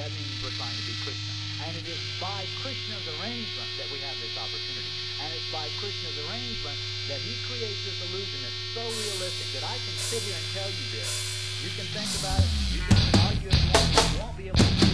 That means we're trying to be Krishna. And it is by Krishna's arrangement that we have this opportunity. And it's by Krishna's arrangement that he creates this illusion that's so realistic that I can sit here and tell you this. You can think about it, you can argue it, you won't be able to...